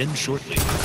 begin shortly.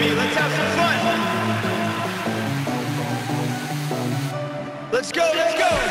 baby. Let's have some fun. Let's go, let's go.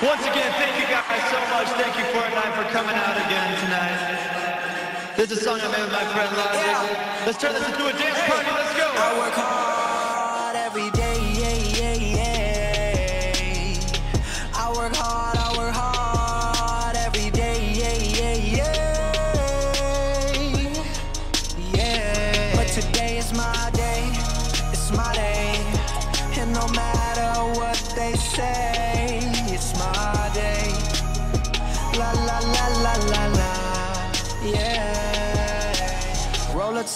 Once again, thank you guys so much. Thank you, for tonight for coming out again tonight. This is a song I made with my friend Logic. Let's turn this into a dance party. Let's go. I work hard.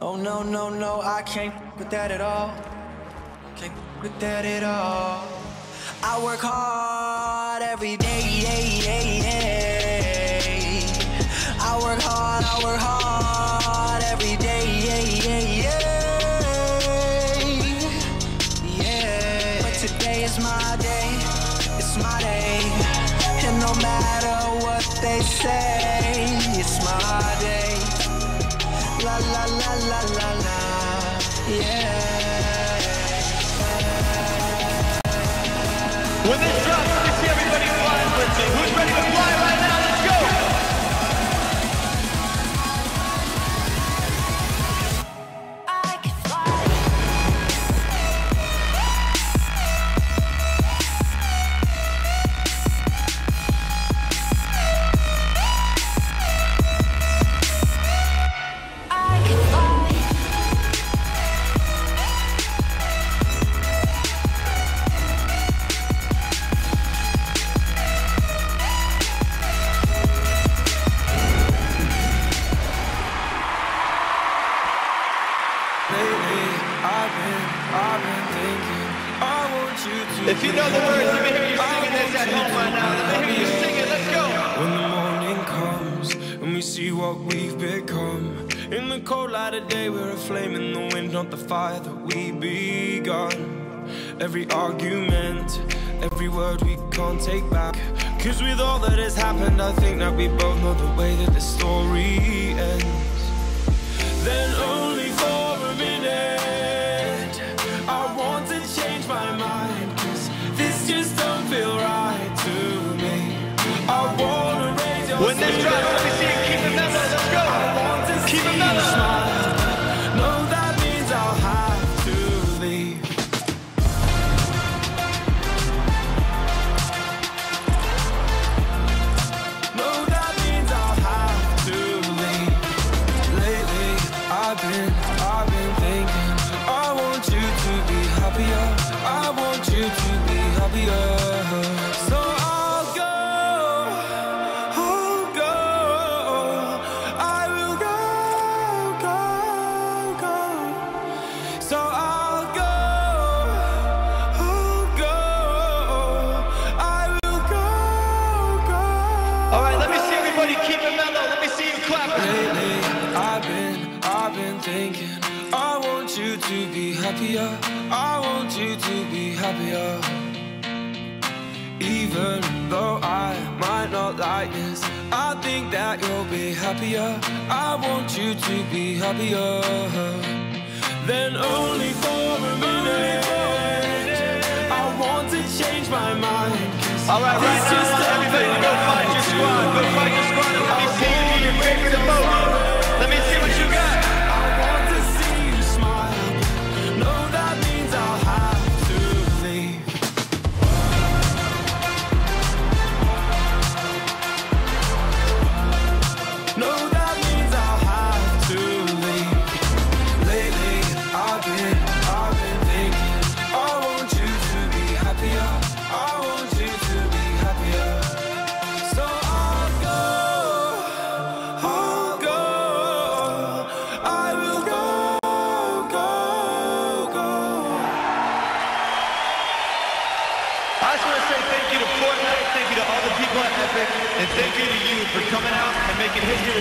Oh no, no, no, I can't with that at all. Can't with that at all. I work hard every day. I work hard, I work hard every day. Yeah. But today is my day. It's my day. And no matter what they say. La la la la la la. Yeah. When this drops, let me see everybody flying with me. Who's ready to fly If you know the words, let me hear you singing this at home right now. Let me hear you sing it. Let's go. When the morning comes and we see what we've become. In the cold light of day, we're a flame in the wind, not the fire that we begun. Every argument, every word we can't take back. Cause with all that has happened, I think that we both know the way that the story ends. Happier.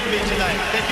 With me tonight.